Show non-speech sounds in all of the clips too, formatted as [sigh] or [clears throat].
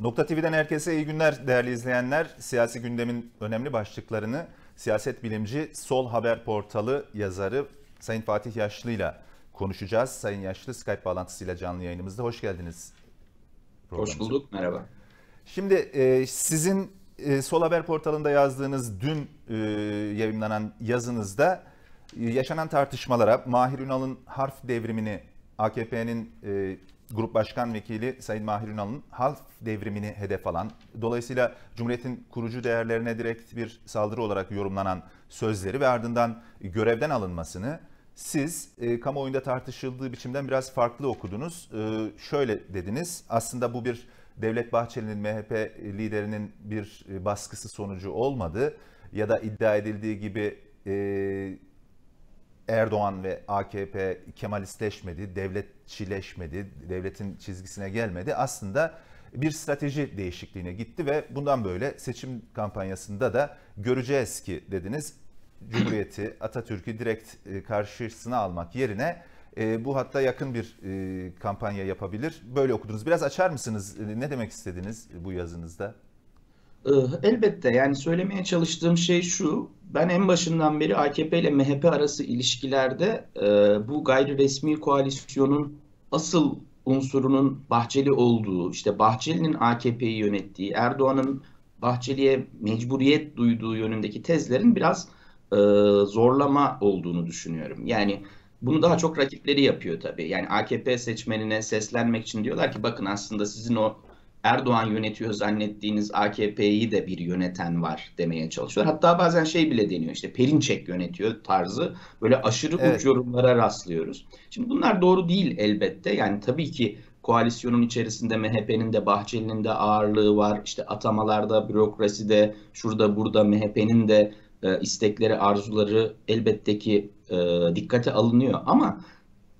Nokta TV'den herkese iyi günler değerli izleyenler. Siyasi gündemin önemli başlıklarını siyaset bilimci Sol Haber Portalı yazarı Sayın Fatih Yaşlı ile konuşacağız. Sayın Yaşlı Skype bağlantısıyla canlı yayınımızda. Hoş geldiniz. Hoş bulduk, merhaba. Şimdi e, sizin e, Sol Haber Portalı'nda yazdığınız dün e, yayınlanan yazınızda e, yaşanan tartışmalara Mahir Ünal'ın harf devrimini AKP'nin e, Grup Başkan Vekili Sayın Mahir Ünal'ın harf devrimini hedef alan, dolayısıyla Cumhuriyet'in kurucu değerlerine direkt bir saldırı olarak yorumlanan sözleri ve ardından görevden alınmasını siz e, kamuoyunda tartışıldığı biçimden biraz farklı okudunuz. E, şöyle dediniz, aslında bu bir Devlet Bahçeli'nin MHP liderinin bir baskısı sonucu olmadı ya da iddia edildiği gibi e, Erdoğan ve AKP Kemalistleşmedi, devletçileşmedi, devletin çizgisine gelmedi. Aslında bir strateji değişikliğine gitti ve bundan böyle seçim kampanyasında da göreceğiz ki dediniz Cumhuriyeti, [clears throat] Atatürk'ü direkt e, karşısına almak yerine e, bu hatta yakın bir e, kampanya yapabilir. Böyle okudunuz. Biraz açar mısınız? Ne demek istediniz bu yazınızda? Elbette yani söylemeye çalıştığım şey şu. Ben en başından beri AKP ile MHP arası ilişkilerde e, bu gayri resmi koalisyonun asıl unsurunun Bahçeli olduğu, işte Bahçeli'nin AKP'yi yönettiği, Erdoğan'ın Bahçeli'ye mecburiyet duyduğu yönündeki tezlerin biraz e, zorlama olduğunu düşünüyorum. Yani bunu daha çok rakipleri yapıyor tabii. Yani AKP seçmenine seslenmek için diyorlar ki bakın aslında sizin o Erdoğan yönetiyor zannettiğiniz AKP'yi de bir yöneten var demeye çalışıyor. Hatta bazen şey bile deniyor işte Perinçek yönetiyor tarzı böyle aşırı evet. uç yorumlara rastlıyoruz. Şimdi bunlar doğru değil elbette. Yani tabii ki koalisyonun içerisinde MHP'nin de Bahçeli'nin de ağırlığı var. İşte atamalarda, bürokraside, şurada burada MHP'nin de e, istekleri, arzuları elbette ki e, dikkate alınıyor. Ama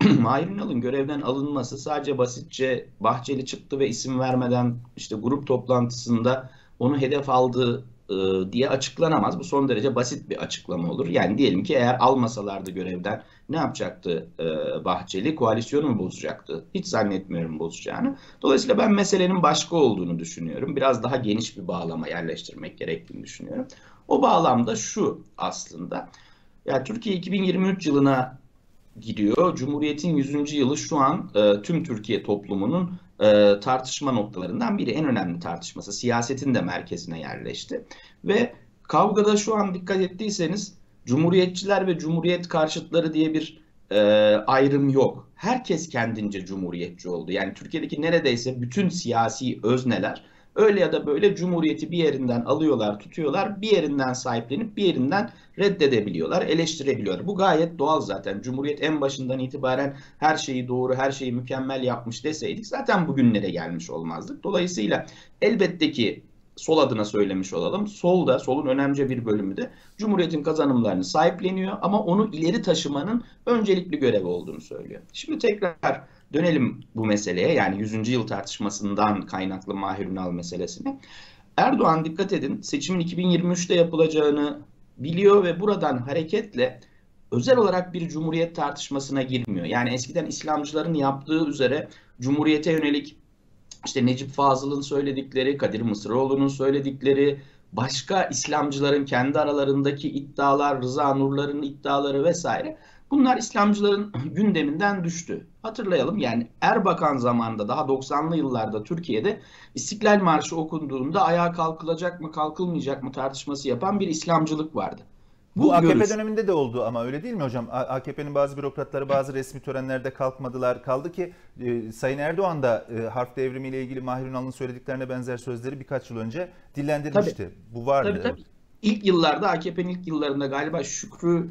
[clears throat] Mahir Ünal'ın görevden alınması sadece basitçe Bahçeli çıktı ve isim vermeden işte grup toplantısında onu hedef aldı e, diye açıklanamaz. Bu son derece basit bir açıklama olur. Yani diyelim ki eğer almasalardı görevden ne yapacaktı e, Bahçeli? Koalisyonu mu bozacaktı? Hiç zannetmiyorum bozacağını. Dolayısıyla ben meselenin başka olduğunu düşünüyorum. Biraz daha geniş bir bağlama yerleştirmek gerektiğini düşünüyorum. O bağlamda şu aslında. Ya Türkiye 2023 yılına gidiyor. Cumhuriyet'in 100. yılı şu an e, tüm Türkiye toplumunun e, tartışma noktalarından biri. En önemli tartışması. Siyasetin de merkezine yerleşti. Ve kavgada şu an dikkat ettiyseniz Cumhuriyetçiler ve Cumhuriyet karşıtları diye bir e, ayrım yok. Herkes kendince Cumhuriyetçi oldu. Yani Türkiye'deki neredeyse bütün siyasi özneler Öyle ya da böyle Cumhuriyeti bir yerinden alıyorlar, tutuyorlar, bir yerinden sahiplenip bir yerinden reddedebiliyorlar, eleştirebiliyorlar. Bu gayet doğal zaten. Cumhuriyet en başından itibaren her şeyi doğru, her şeyi mükemmel yapmış deseydik zaten bugünlere gelmiş olmazdık. Dolayısıyla elbette ki sol adına söylemiş olalım. Sol da, solun önemli bir bölümü de Cumhuriyet'in kazanımlarını sahipleniyor ama onu ileri taşımanın öncelikli görevi olduğunu söylüyor. Şimdi tekrar Dönelim bu meseleye yani 100. yıl tartışmasından kaynaklı Mahir Ünal meselesine. Erdoğan dikkat edin seçimin 2023'te yapılacağını biliyor ve buradan hareketle özel olarak bir cumhuriyet tartışmasına girmiyor. Yani eskiden İslamcıların yaptığı üzere cumhuriyete yönelik işte Necip Fazıl'ın söyledikleri, Kadir Mısıroğlu'nun söyledikleri, başka İslamcıların kendi aralarındaki iddialar, Rıza Nurlar'ın iddiaları vesaire Bunlar İslamcıların [clears throat] gündeminden düştü. Hatırlayalım yani Erbakan zamanında daha 90'lı yıllarda Türkiye'de İstiklal Marşı okunduğunda ayağa kalkılacak mı kalkılmayacak mı tartışması yapan bir İslamcılık vardı. Bu, Bu AKP görüş... döneminde de oldu ama öyle değil mi hocam? AKP'nin bazı bürokratları bazı resmi törenlerde kalkmadılar. Kaldı ki e, Sayın Erdoğan da e, harf devrimiyle ilgili Mahir Ünal'ın söylediklerine benzer sözleri birkaç yıl önce dillendirmişti. Tabii. Bu vardı. Tabii tabii. İlk yıllarda AKP'nin ilk yıllarında galiba Şükrü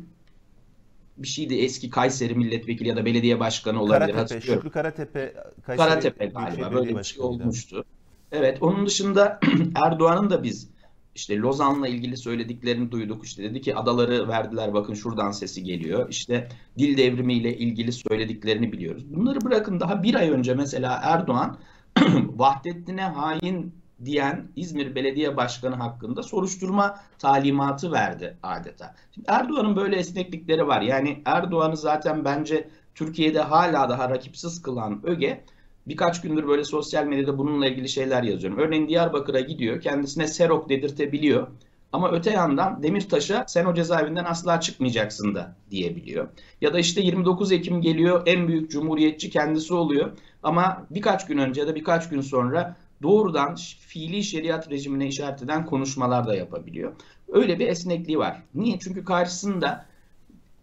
bir şeydi eski Kayseri milletvekili ya da belediye başkanı olabilir. Karatepe, Şükrü Karatepe. Kayseri Karatepe galiba böyle bir şey olmuştu. Evet onun dışında [clears throat] Erdoğan'ın da biz işte Lozan'la ilgili söylediklerini duyduk. İşte dedi ki adaları verdiler bakın şuradan sesi geliyor. İşte dil devrimiyle ilgili söylediklerini biliyoruz. Bunları bırakın daha bir ay önce mesela Erdoğan [clears throat] Vahdettin'e hain diyen İzmir Belediye Başkanı hakkında soruşturma talimatı verdi adeta. Şimdi Erdoğan'ın böyle esneklikleri var. Yani Erdoğan'ı zaten bence Türkiye'de hala daha rakipsiz kılan öge birkaç gündür böyle sosyal medyada bununla ilgili şeyler yazıyorum. Örneğin Diyarbakır'a gidiyor, kendisine Serok dedirtebiliyor. Ama öte yandan Demirtaş'a sen o cezaevinden asla çıkmayacaksın da diyebiliyor. Ya da işte 29 Ekim geliyor en büyük cumhuriyetçi kendisi oluyor. Ama birkaç gün önce ya da birkaç gün sonra doğrudan fiili şeriat rejimine işaret eden konuşmalar da yapabiliyor. Öyle bir esnekliği var. Niye? Çünkü karşısında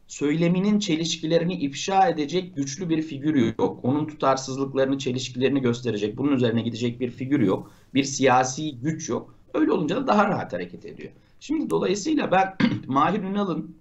söyleminin çelişkilerini ifşa edecek güçlü bir figür yok. Onun tutarsızlıklarını, çelişkilerini gösterecek, bunun üzerine gidecek bir figür yok. Bir siyasi güç yok. Öyle olunca da daha rahat hareket ediyor. Şimdi dolayısıyla ben [clears throat] Mahir Ünal'ın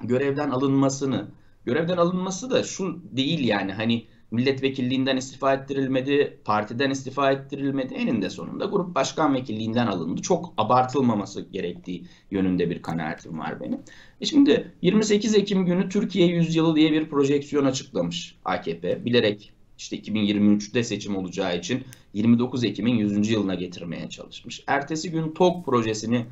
görevden alınmasını, görevden alınması da şu değil yani hani milletvekilliğinden istifa ettirilmedi, partiden istifa ettirilmedi. Eninde sonunda grup başkan vekilliğinden alındı. Çok abartılmaması gerektiği yönünde bir kanaatim var benim. E şimdi 28 Ekim günü Türkiye Yüzyılı diye bir projeksiyon açıklamış AKP. Bilerek işte 2023'te seçim olacağı için 29 Ekim'in 100. yılına getirmeye çalışmış. Ertesi gün TOG projesini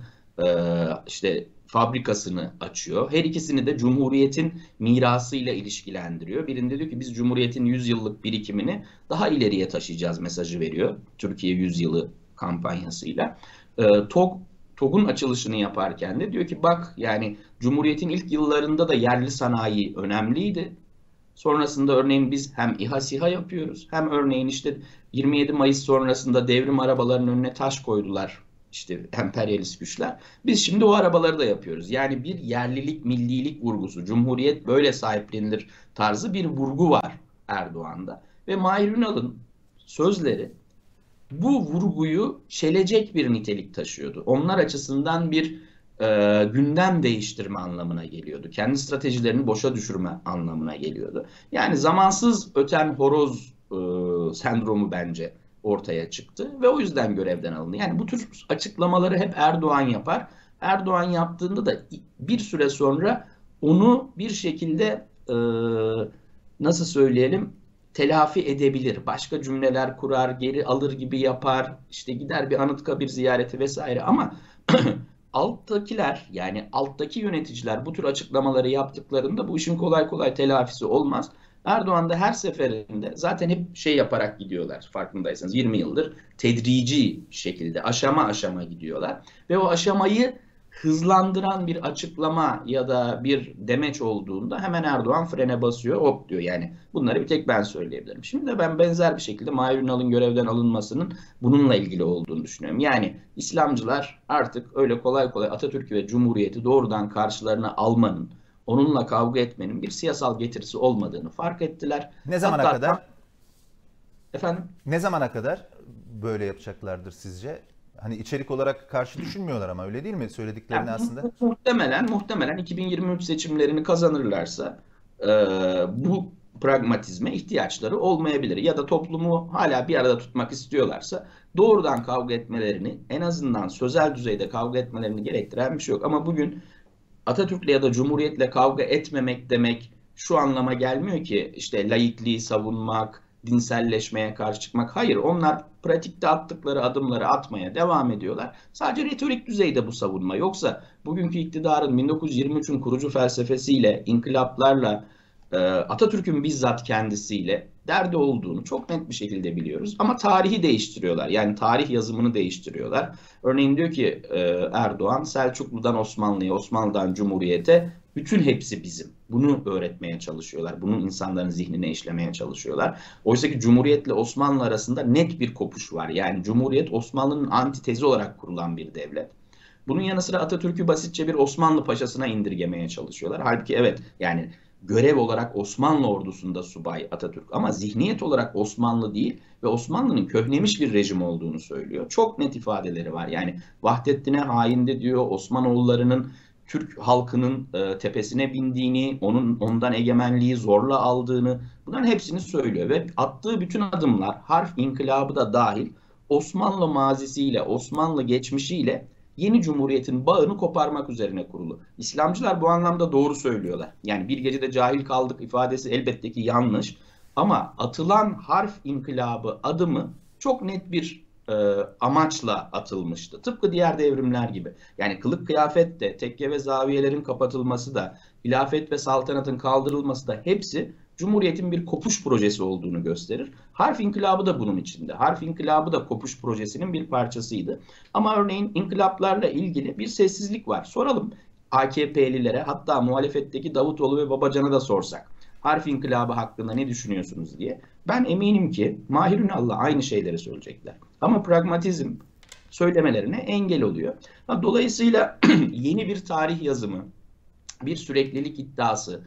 işte fabrikasını açıyor. Her ikisini de Cumhuriyet'in mirasıyla ilişkilendiriyor. Birinde diyor ki biz Cumhuriyet'in 100 yıllık birikimini daha ileriye taşıyacağız mesajı veriyor. Türkiye 100 yılı kampanyasıyla. TOG TOG'un açılışını yaparken de diyor ki bak yani Cumhuriyet'in ilk yıllarında da yerli sanayi önemliydi. Sonrasında örneğin biz hem İHA SİHA yapıyoruz hem örneğin işte 27 Mayıs sonrasında devrim arabalarının önüne taş koydular işte emperyalist güçler. Biz şimdi o arabaları da yapıyoruz. Yani bir yerlilik, millilik vurgusu, cumhuriyet böyle sahiplenilir tarzı bir vurgu var Erdoğan'da. Ve Mahir Ünal'ın sözleri bu vurguyu çelecek bir nitelik taşıyordu. Onlar açısından bir e, gündem değiştirme anlamına geliyordu. Kendi stratejilerini boşa düşürme anlamına geliyordu. Yani zamansız öten horoz e, sendromu bence ortaya çıktı ve o yüzden görevden alındı. Yani bu tür açıklamaları hep Erdoğan yapar. Erdoğan yaptığında da bir süre sonra onu bir şekilde e, nasıl söyleyelim telafi edebilir. Başka cümleler kurar, geri alır gibi yapar. İşte gider bir Anıtkabir ziyareti vesaire ama [clears throat] alttakiler yani alttaki yöneticiler bu tür açıklamaları yaptıklarında bu işin kolay kolay telafisi olmaz. Erdoğan da her seferinde zaten hep şey yaparak gidiyorlar farkındaysanız 20 yıldır tedrici şekilde aşama aşama gidiyorlar ve o aşamayı hızlandıran bir açıklama ya da bir demeç olduğunda hemen Erdoğan frene basıyor hop diyor yani bunları bir tek ben söyleyebilirim. Şimdi de ben benzer bir şekilde Mahir Ünal'ın görevden alınmasının bununla ilgili olduğunu düşünüyorum. Yani İslamcılar artık öyle kolay kolay Atatürk'ü ve Cumhuriyeti doğrudan karşılarına almanın onunla kavga etmenin bir siyasal getirisi olmadığını fark ettiler. Ne zamana Hatta, kadar? Efendim? Ne zamana kadar böyle yapacaklardır sizce? Hani içerik olarak karşı düşünmüyorlar ama öyle değil mi söylediklerini yani, aslında? Muhtemelen muhtemelen 2023 seçimlerini kazanırlarsa e, bu pragmatizme ihtiyaçları olmayabilir. Ya da toplumu hala bir arada tutmak istiyorlarsa doğrudan kavga etmelerini en azından sözel düzeyde kavga etmelerini gerektiren bir şey yok. Ama bugün Atatürk'le ya da Cumhuriyet'le kavga etmemek demek şu anlama gelmiyor ki işte laikliği savunmak, dinselleşmeye karşı çıkmak. Hayır onlar pratikte attıkları adımları atmaya devam ediyorlar. Sadece retorik düzeyde bu savunma. Yoksa bugünkü iktidarın 1923'ün kurucu felsefesiyle, inkılaplarla, Atatürk'ün bizzat kendisiyle derdi olduğunu çok net bir şekilde biliyoruz. Ama tarihi değiştiriyorlar. Yani tarih yazımını değiştiriyorlar. Örneğin diyor ki e, Erdoğan Selçuklu'dan Osmanlı'ya, Osmanlı'dan Cumhuriyet'e bütün hepsi bizim. Bunu öğretmeye çalışıyorlar. Bunun insanların zihnine işlemeye çalışıyorlar. Oysa ki Cumhuriyet'le Osmanlı arasında net bir kopuş var. Yani Cumhuriyet Osmanlı'nın antitezi olarak kurulan bir devlet. Bunun yanı sıra Atatürk'ü basitçe bir Osmanlı paşasına indirgemeye çalışıyorlar. Halbuki evet yani görev olarak Osmanlı ordusunda subay Atatürk ama zihniyet olarak Osmanlı değil ve Osmanlı'nın köhnemiş bir rejim olduğunu söylüyor. Çok net ifadeleri var. Yani Vahdettin'e hainde diyor Osmanoğullarının Türk halkının e, tepesine bindiğini, onun ondan egemenliği zorla aldığını bunların hepsini söylüyor ve attığı bütün adımlar harf inkılabı da dahil Osmanlı mazisiyle, Osmanlı geçmişiyle yeni cumhuriyetin bağını koparmak üzerine kurulu. İslamcılar bu anlamda doğru söylüyorlar. Yani bir gecede cahil kaldık ifadesi elbette ki yanlış. Ama atılan harf inkılabı adımı çok net bir e, amaçla atılmıştı. Tıpkı diğer devrimler gibi. Yani kılık kıyafet de, tekke ve zaviyelerin kapatılması da, hilafet ve saltanatın kaldırılması da hepsi Cumhuriyet'in bir kopuş projesi olduğunu gösterir. Harf inkılabı da bunun içinde. Harf inkılabı da kopuş projesinin bir parçasıydı. Ama örneğin inkılaplarla ilgili bir sessizlik var. Soralım AKP'lilere hatta muhalefetteki Davutoğlu ve Babacan'a da sorsak. Harf inkılabı hakkında ne düşünüyorsunuz diye. Ben eminim ki Mahir Ünal'la aynı şeyleri söyleyecekler. Ama pragmatizm söylemelerine engel oluyor. Dolayısıyla [clears throat] yeni bir tarih yazımı, bir süreklilik iddiası,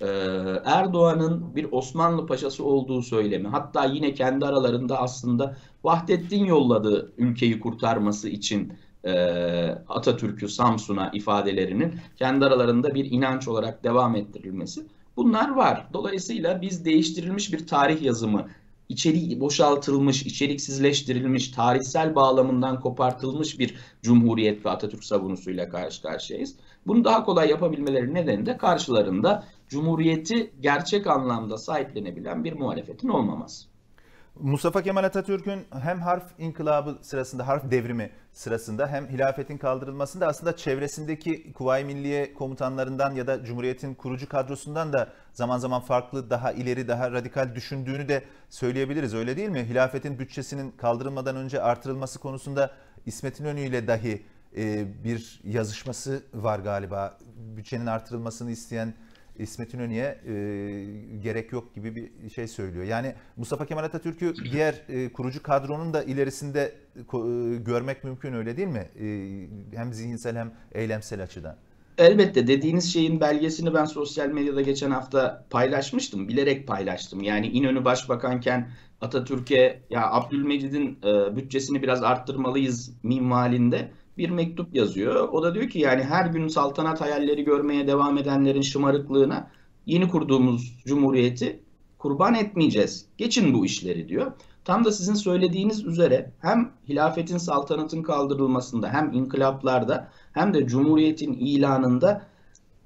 e, Erdoğan'ın bir Osmanlı paşası olduğu söylemi, hatta yine kendi aralarında aslında Vahdettin yolladı ülkeyi kurtarması için e, Atatürk'ü Samsun'a ifadelerinin kendi aralarında bir inanç olarak devam ettirilmesi. Bunlar var. Dolayısıyla biz değiştirilmiş bir tarih yazımı, içeriği boşaltılmış, içeriksizleştirilmiş, tarihsel bağlamından kopartılmış bir Cumhuriyet ve Atatürk savunusuyla karşı karşıyayız. Bunu daha kolay yapabilmeleri nedeni de karşılarında Cumhuriyeti gerçek anlamda sahiplenebilen bir muhalefetin olmaması. Mustafa Kemal Atatürk'ün hem harf inkılabı sırasında, harf devrimi sırasında hem hilafetin kaldırılmasında aslında çevresindeki Kuvayi Milliye komutanlarından ya da Cumhuriyet'in kurucu kadrosundan da zaman zaman farklı, daha ileri, daha radikal düşündüğünü de söyleyebiliriz. Öyle değil mi? Hilafetin bütçesinin kaldırılmadan önce artırılması konusunda İsmet İnönü ile dahi e, bir yazışması var galiba. Bütçenin artırılmasını isteyen İsmet İnönü'ye e, gerek yok gibi bir şey söylüyor. Yani Mustafa Kemal Atatürk'ü diğer e, kurucu kadronun da ilerisinde e, görmek mümkün öyle değil mi? E, hem zihinsel hem eylemsel açıdan. Elbette dediğiniz şeyin belgesini ben sosyal medyada geçen hafta paylaşmıştım. Bilerek paylaştım. Yani İnönü başbakanken Atatürk'e ya Abdülmecid'in e, bütçesini biraz arttırmalıyız minvalinde bir mektup yazıyor. O da diyor ki yani her gün saltanat hayalleri görmeye devam edenlerin şımarıklığına yeni kurduğumuz cumhuriyeti kurban etmeyeceğiz. Geçin bu işleri diyor. Tam da sizin söylediğiniz üzere hem hilafetin saltanatın kaldırılmasında hem inkılaplarda hem de cumhuriyetin ilanında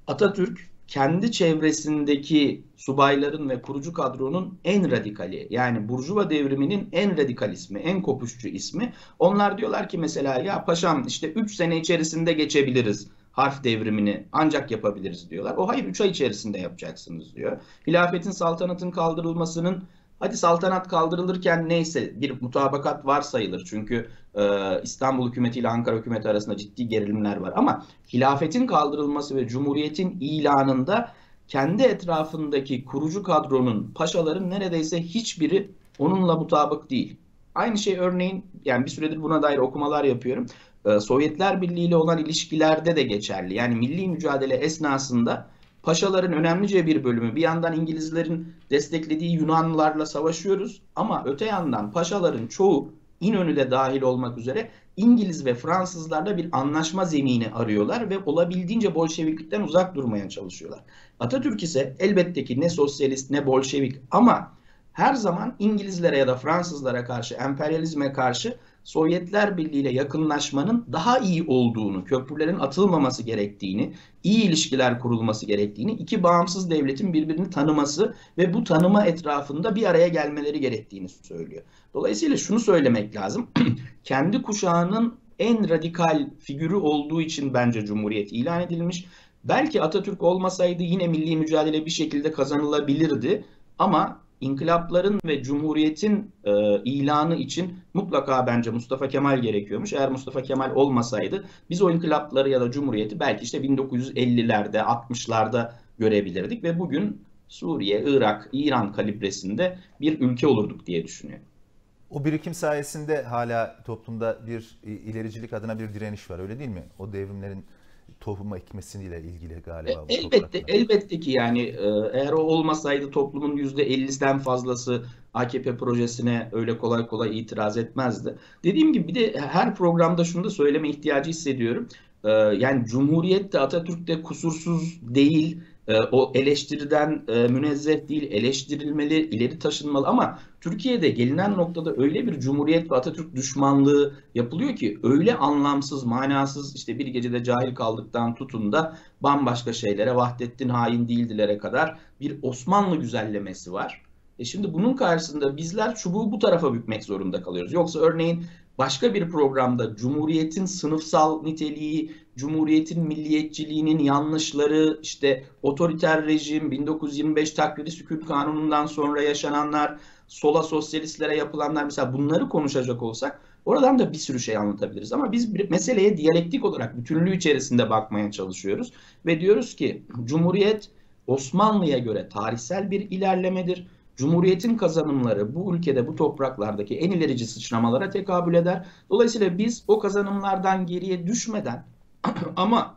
Atatürk kendi çevresindeki subayların ve kurucu kadronun en radikali yani Burjuva devriminin en radikal ismi, en kopuşçu ismi. Onlar diyorlar ki mesela ya paşam işte 3 sene içerisinde geçebiliriz harf devrimini ancak yapabiliriz diyorlar. O hayır 3 ay içerisinde yapacaksınız diyor. Hilafetin saltanatın kaldırılmasının Hadi saltanat kaldırılırken neyse bir mutabakat var sayılır. Çünkü İstanbul hükümeti ile Ankara hükümeti arasında ciddi gerilimler var. Ama hilafetin kaldırılması ve cumhuriyetin ilanında kendi etrafındaki kurucu kadronun, paşaların neredeyse hiçbiri onunla mutabık değil. Aynı şey örneğin yani bir süredir buna dair okumalar yapıyorum. Ee, Sovyetler Birliği ile olan ilişkilerde de geçerli. Yani milli mücadele esnasında Paşaların önemlice bir bölümü bir yandan İngilizlerin desteklediği Yunanlılarla savaşıyoruz ama öte yandan paşaların çoğu İnönü'de dahil olmak üzere İngiliz ve Fransızlarla bir anlaşma zemini arıyorlar ve olabildiğince Bolşeviklikten uzak durmaya çalışıyorlar. Atatürk ise elbette ki ne sosyalist ne Bolşevik ama her zaman İngilizlere ya da Fransızlara karşı, emperyalizme karşı Sovyetler Birliği ile yakınlaşmanın daha iyi olduğunu, köprülerin atılmaması gerektiğini, iyi ilişkiler kurulması gerektiğini, iki bağımsız devletin birbirini tanıması ve bu tanıma etrafında bir araya gelmeleri gerektiğini söylüyor. Dolayısıyla şunu söylemek lazım. [clears throat] Kendi kuşağının en radikal figürü olduğu için bence Cumhuriyet ilan edilmiş. Belki Atatürk olmasaydı yine milli mücadele bir şekilde kazanılabilirdi. Ama inkılapların ve cumhuriyetin e, ilanı için mutlaka bence Mustafa Kemal gerekiyormuş. Eğer Mustafa Kemal olmasaydı biz o inkılapları ya da cumhuriyeti belki işte 1950'lerde 60'larda görebilirdik ve bugün Suriye, Irak, İran kalibresinde bir ülke olurduk diye düşünüyorum. O birikim sayesinde hala toplumda bir ilericilik adına bir direniş var öyle değil mi? O devrimlerin tohum ekmesiyle ilgili galiba. E, elbette, elbette ki yani e, eğer o olmasaydı toplumun %50'den fazlası AKP projesine öyle kolay kolay itiraz etmezdi. Dediğim gibi bir de her programda şunu da söyleme ihtiyacı hissediyorum. E, yani Cumhuriyet de Atatürk de kusursuz değil e, o eleştiriden e, münezzeh değil, eleştirilmeli, ileri taşınmalı ama Türkiye'de gelinen noktada öyle bir Cumhuriyet ve Atatürk düşmanlığı yapılıyor ki öyle anlamsız, manasız işte bir gecede cahil kaldıktan tutun da bambaşka şeylere, Vahdettin hain değildilere kadar bir Osmanlı güzellemesi var. E şimdi bunun karşısında bizler çubuğu bu tarafa bükmek zorunda kalıyoruz. Yoksa örneğin başka bir programda Cumhuriyet'in sınıfsal niteliği, Cumhuriyet'in milliyetçiliğinin yanlışları, işte otoriter rejim, 1925 taklidi sükun kanunundan sonra yaşananlar, sola sosyalistlere yapılanlar mesela bunları konuşacak olsak oradan da bir sürü şey anlatabiliriz. Ama biz bir meseleye diyalektik olarak bütünlüğü içerisinde bakmaya çalışıyoruz ve diyoruz ki Cumhuriyet Osmanlı'ya göre tarihsel bir ilerlemedir. Cumhuriyetin kazanımları bu ülkede, bu topraklardaki en ilerici sıçramalara tekabül eder. Dolayısıyla biz o kazanımlardan geriye düşmeden [clears throat] ama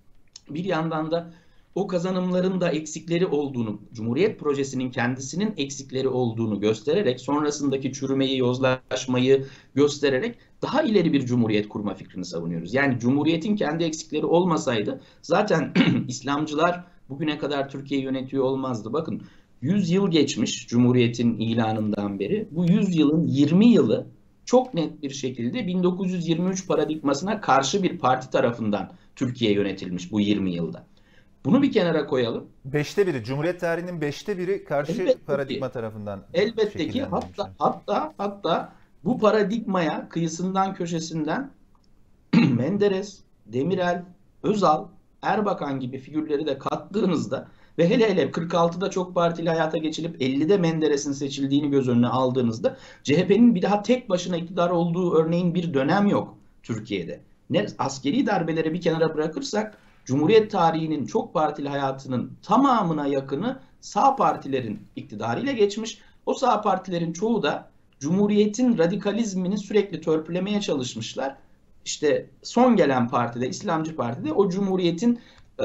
[clears throat] bir yandan da o kazanımların da eksikleri olduğunu, Cumhuriyet projesinin kendisinin eksikleri olduğunu göstererek, sonrasındaki çürümeyi, yozlaşmayı göstererek daha ileri bir cumhuriyet kurma fikrini savunuyoruz. Yani Cumhuriyet'in kendi eksikleri olmasaydı zaten [clears throat] İslamcılar bugüne kadar Türkiye'yi yönetiyor olmazdı. Bakın 100 yıl geçmiş Cumhuriyet'in ilanından beri. Bu 100 yılın 20 yılı çok net bir şekilde 1923 paradigmasına karşı bir parti tarafından Türkiye yönetilmiş bu 20 yılda. Bunu bir kenara koyalım. Beşte biri, Cumhuriyet tarihinin beşte biri karşı elbette paradigma ki, tarafından. Elbette ki hatta hatta hatta bu paradigmaya kıyısından köşesinden [clears throat] Menderes, Demirel, Özal, Erbakan gibi figürleri de kattığınızda ve hele hele 46'da çok partili hayata geçilip 50'de Menderes'in seçildiğini göz önüne aldığınızda CHP'nin bir daha tek başına iktidar olduğu örneğin bir dönem yok Türkiye'de. Ne askeri darbeleri bir kenara bırakırsak Cumhuriyet tarihinin çok partili hayatının tamamına yakını sağ partilerin iktidarıyla geçmiş. O sağ partilerin çoğu da Cumhuriyet'in radikalizmini sürekli törpülemeye çalışmışlar. İşte son gelen partide, İslamcı partide o Cumhuriyet'in e,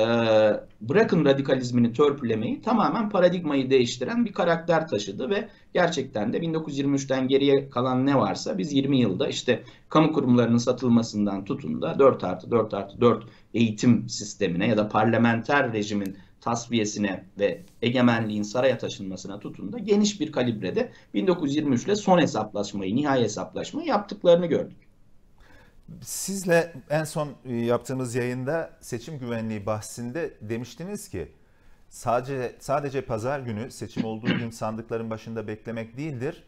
bırakın radikalizmini törpülemeyi tamamen paradigmayı değiştiren bir karakter taşıdı ve gerçekten de 1923'ten geriye kalan ne varsa biz 20 yılda işte kamu kurumlarının satılmasından tutun da 4 artı 4 artı 4 eğitim sistemine ya da parlamenter rejimin tasfiyesine ve egemenliğin saraya taşınmasına tutun da geniş bir kalibrede 1923 ile son hesaplaşmayı, nihai hesaplaşmayı yaptıklarını gördük. Sizle en son e, yaptığımız yayında seçim güvenliği bahsinde demiştiniz ki sadece sadece pazar günü seçim olduğu gün sandıkların başında beklemek değildir.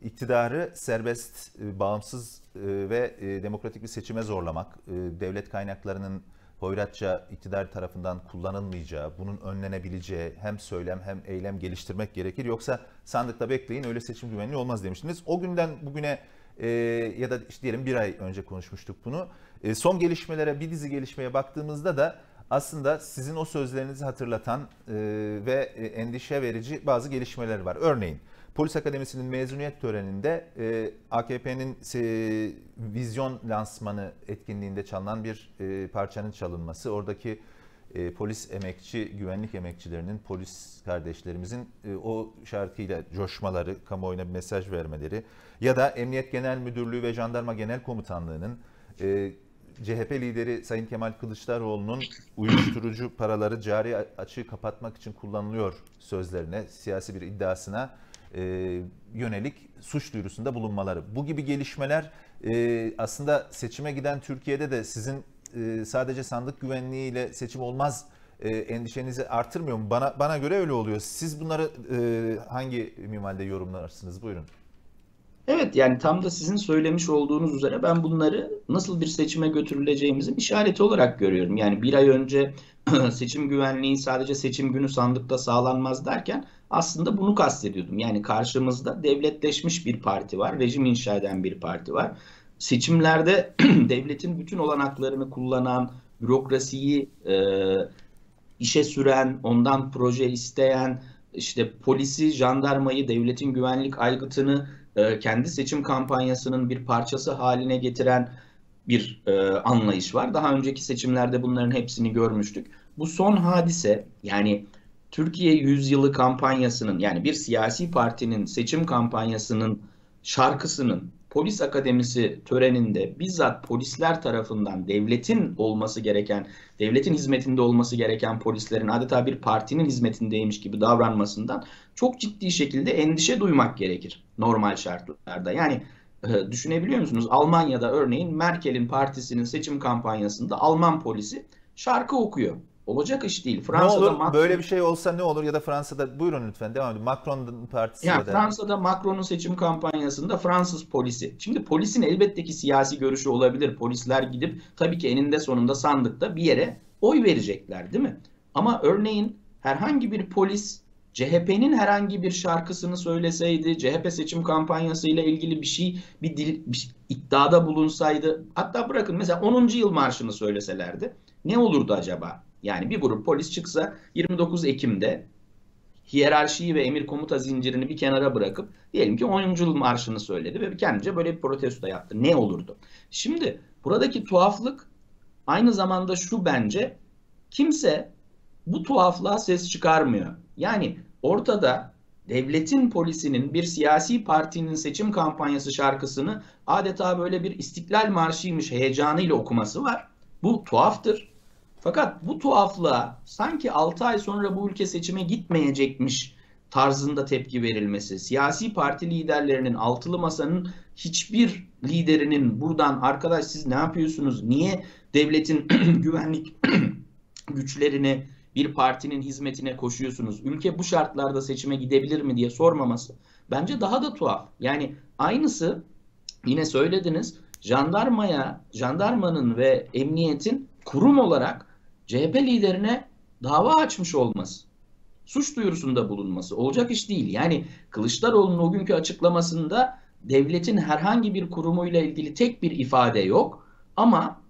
İktidarı serbest, e, bağımsız e, ve demokratik bir seçime zorlamak, devlet kaynaklarının hoyratça iktidar tarafından kullanılmayacağı, bunun önlenebileceği hem söylem hem eylem geliştirmek gerekir. Yoksa sandıkta bekleyin öyle seçim güvenliği olmaz demiştiniz. O günden bugüne e, ya da işte diyelim bir ay önce konuşmuştuk bunu. E, son gelişmelere bir dizi gelişmeye baktığımızda da aslında sizin o sözlerinizi hatırlatan e, ve endişe verici bazı gelişmeler var. Örneğin Polis Akademisi'nin mezuniyet töreninde e, AKP'nin e, vizyon lansmanı etkinliğinde çalınan bir e, parçanın çalınması, oradaki e, polis emekçi, güvenlik emekçilerinin, polis kardeşlerimizin e, o şarkıyla coşmaları, kamuoyuna bir mesaj vermeleri ya da Emniyet Genel Müdürlüğü ve Jandarma Genel Komutanlığı'nın e, CHP lideri Sayın Kemal Kılıçdaroğlu'nun uyuşturucu paraları cari açığı kapatmak için kullanılıyor sözlerine, siyasi bir iddiasına e, yönelik suç duyurusunda bulunmaları. Bu gibi gelişmeler e, aslında seçime giden Türkiye'de de sizin e, sadece sandık güvenliğiyle seçim olmaz e, endişenizi artırmıyor mu? Bana bana göre öyle oluyor. Siz bunları e, hangi minvalde yorumlarsınız? Buyurun. Evet yani tam da sizin söylemiş olduğunuz üzere ben bunları nasıl bir seçime götürüleceğimizin işareti olarak görüyorum. Yani bir ay önce [clears throat] seçim güvenliği sadece seçim günü sandıkta sağlanmaz derken aslında bunu kastediyordum. Yani karşımızda devletleşmiş bir parti var, rejim inşa eden bir parti var. Seçimlerde [clears throat] devletin bütün olanaklarını kullanan, bürokrasiyi e, işe süren, ondan proje isteyen, işte polisi, jandarmayı, devletin güvenlik aygıtını e, kendi seçim kampanyasının bir parçası haline getiren bir e, anlayış var. Daha önceki seçimlerde bunların hepsini görmüştük. Bu son hadise yani Türkiye Yüzyılı kampanyasının yani bir siyasi partinin seçim kampanyasının şarkısının polis akademisi töreninde bizzat polisler tarafından devletin olması gereken, devletin hizmetinde olması gereken polislerin adeta bir partinin hizmetindeymiş gibi davranmasından çok ciddi şekilde endişe duymak gerekir normal şartlarda. Yani e, düşünebiliyor musunuz? Almanya'da örneğin Merkel'in partisinin seçim kampanyasında Alman polisi şarkı okuyor. Olacak iş değil. Fransa'da ne olur? Macron... Böyle bir şey olsa ne olur? Ya da Fransa'da buyurun lütfen devam edin. Macron'un partisi ya da... Fransa'da Macron'un seçim kampanyasında Fransız polisi. Şimdi polisin elbette ki siyasi görüşü olabilir. Polisler gidip tabii ki eninde sonunda sandıkta bir yere oy verecekler değil mi? Ama örneğin herhangi bir polis CHP'nin herhangi bir şarkısını söyleseydi, CHP seçim kampanyası ile ilgili bir şey, bir, dil, bir iddiada bulunsaydı, hatta bırakın mesela 10. yıl marşını söyleselerdi ne olurdu acaba? Yani bir grup polis çıksa 29 Ekim'de hiyerarşiyi ve emir komuta zincirini bir kenara bırakıp diyelim ki 10. yıl marşını söyledi ve kendince böyle bir protesto yaptı. Ne olurdu? Şimdi buradaki tuhaflık aynı zamanda şu bence kimse bu tuhaflığa ses çıkarmıyor. Yani ortada devletin polisinin bir siyasi partinin seçim kampanyası şarkısını adeta böyle bir istiklal marşıymış heyecanıyla okuması var. Bu tuhaftır. Fakat bu tuhaflığa sanki 6 ay sonra bu ülke seçime gitmeyecekmiş tarzında tepki verilmesi, siyasi parti liderlerinin altılı masanın hiçbir liderinin buradan arkadaş siz ne yapıyorsunuz? Niye devletin [clears throat] güvenlik [clears throat] güçlerini bir partinin hizmetine koşuyorsunuz. Ülke bu şartlarda seçime gidebilir mi diye sormaması bence daha da tuhaf. Yani aynısı yine söylediniz jandarmaya, jandarmanın ve emniyetin kurum olarak CHP liderine dava açmış olması. Suç duyurusunda bulunması olacak iş değil. Yani Kılıçdaroğlu'nun o günkü açıklamasında devletin herhangi bir kurumuyla ilgili tek bir ifade yok. Ama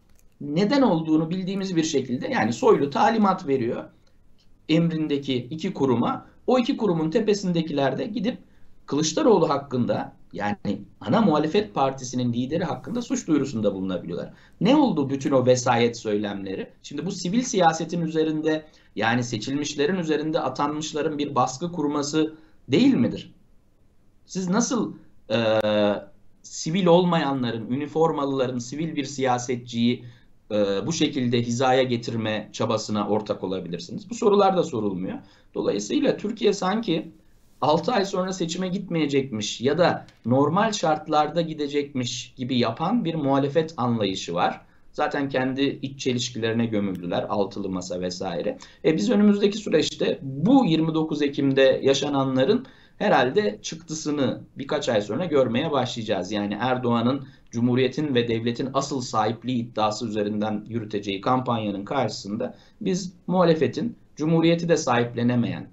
neden olduğunu bildiğimiz bir şekilde yani Soylu talimat veriyor emrindeki iki kuruma. O iki kurumun tepesindekiler de gidip Kılıçdaroğlu hakkında yani ana muhalefet partisinin lideri hakkında suç duyurusunda bulunabiliyorlar. Ne oldu bütün o vesayet söylemleri? Şimdi bu sivil siyasetin üzerinde yani seçilmişlerin üzerinde atanmışların bir baskı kurması değil midir? Siz nasıl e, sivil olmayanların, üniformalıların sivil bir siyasetçiyi e, bu şekilde hizaya getirme çabasına ortak olabilirsiniz? Bu sorular da sorulmuyor. Dolayısıyla Türkiye sanki 6 ay sonra seçime gitmeyecekmiş ya da normal şartlarda gidecekmiş gibi yapan bir muhalefet anlayışı var. Zaten kendi iç çelişkilerine gömüldüler, altılı masa vesaire. E biz önümüzdeki süreçte bu 29 Ekim'de yaşananların herhalde çıktısını birkaç ay sonra görmeye başlayacağız. Yani Erdoğan'ın Cumhuriyet'in ve devletin asıl sahipliği iddiası üzerinden yürüteceği kampanyanın karşısında biz muhalefetin Cumhuriyet'i de sahiplenemeyen,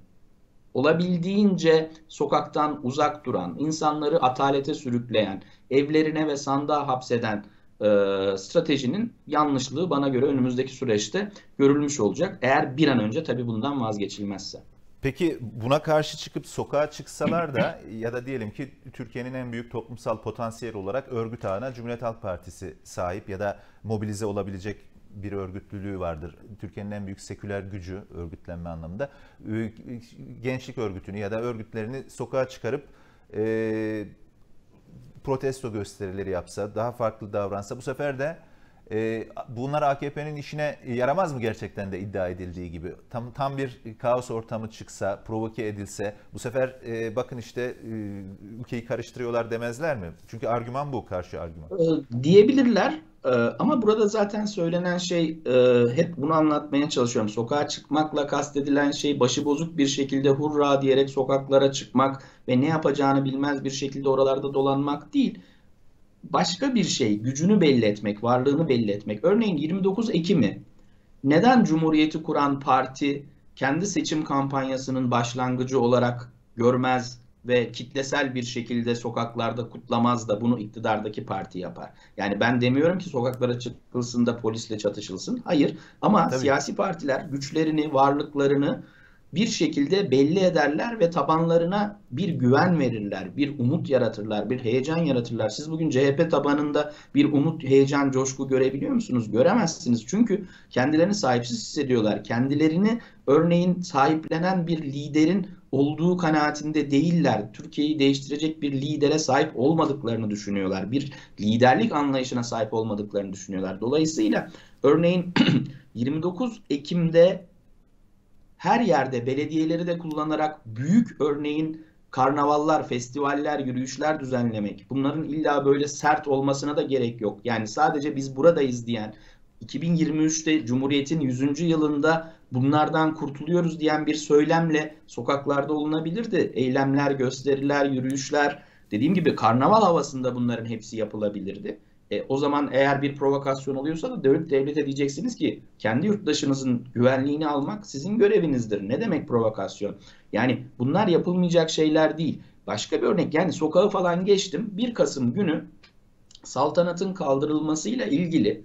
olabildiğince sokaktan uzak duran, insanları atalete sürükleyen, evlerine ve sandığa hapseden e, stratejinin yanlışlığı bana göre önümüzdeki süreçte görülmüş olacak. Eğer bir an önce tabii bundan vazgeçilmezse. Peki buna karşı çıkıp sokağa çıksalar da [clears throat] ya da diyelim ki Türkiye'nin en büyük toplumsal potansiyel olarak örgüt ağına Cumhuriyet Halk Partisi sahip ya da mobilize olabilecek bir örgütlülüğü vardır. Türkiye'nin en büyük seküler gücü örgütlenme anlamında. Gençlik örgütünü ya da örgütlerini sokağa çıkarıp e, protesto gösterileri yapsa, daha farklı davransa bu sefer de e, bunlar AKP'nin işine yaramaz mı gerçekten de iddia edildiği gibi? Tam tam bir kaos ortamı çıksa, provoke edilse bu sefer e, bakın işte e, ülkeyi karıştırıyorlar demezler mi? Çünkü argüman bu, karşı argüman. E, diyebilirler e, ama burada zaten söylenen şey e, hep bunu anlatmaya çalışıyorum. Sokağa çıkmakla kastedilen şey başıbozuk bir şekilde hurra diyerek sokaklara çıkmak ve ne yapacağını bilmez bir şekilde oralarda dolanmak değil başka bir şey, gücünü belli etmek, varlığını belli etmek. Örneğin 29 Ekim'i neden Cumhuriyeti kuran parti kendi seçim kampanyasının başlangıcı olarak görmez ve kitlesel bir şekilde sokaklarda kutlamaz da bunu iktidardaki parti yapar. Yani ben demiyorum ki sokaklara çıkılsın da polisle çatışılsın. Hayır ama Tabii. siyasi partiler güçlerini, varlıklarını bir şekilde belli ederler ve tabanlarına bir güven verirler, bir umut yaratırlar, bir heyecan yaratırlar. Siz bugün CHP tabanında bir umut, heyecan, coşku görebiliyor musunuz? Göremezsiniz. Çünkü kendilerini sahipsiz hissediyorlar. Kendilerini örneğin sahiplenen bir liderin olduğu kanaatinde değiller. Türkiye'yi değiştirecek bir lidere sahip olmadıklarını düşünüyorlar. Bir liderlik anlayışına sahip olmadıklarını düşünüyorlar. Dolayısıyla örneğin [clears throat] 29 Ekim'de her yerde belediyeleri de kullanarak büyük örneğin karnavallar, festivaller, yürüyüşler düzenlemek. Bunların illa böyle sert olmasına da gerek yok. Yani sadece biz buradayız diyen 2023'te Cumhuriyet'in 100. yılında bunlardan kurtuluyoruz diyen bir söylemle sokaklarda olunabilirdi. Eylemler, gösteriler, yürüyüşler, dediğim gibi karnaval havasında bunların hepsi yapılabilirdi. E, o zaman eğer bir provokasyon oluyorsa da devlet devlete diyeceksiniz ki kendi yurttaşınızın güvenliğini almak sizin görevinizdir. Ne demek provokasyon? Yani bunlar yapılmayacak şeyler değil. Başka bir örnek yani sokağı falan geçtim. 1 Kasım günü saltanatın kaldırılmasıyla ilgili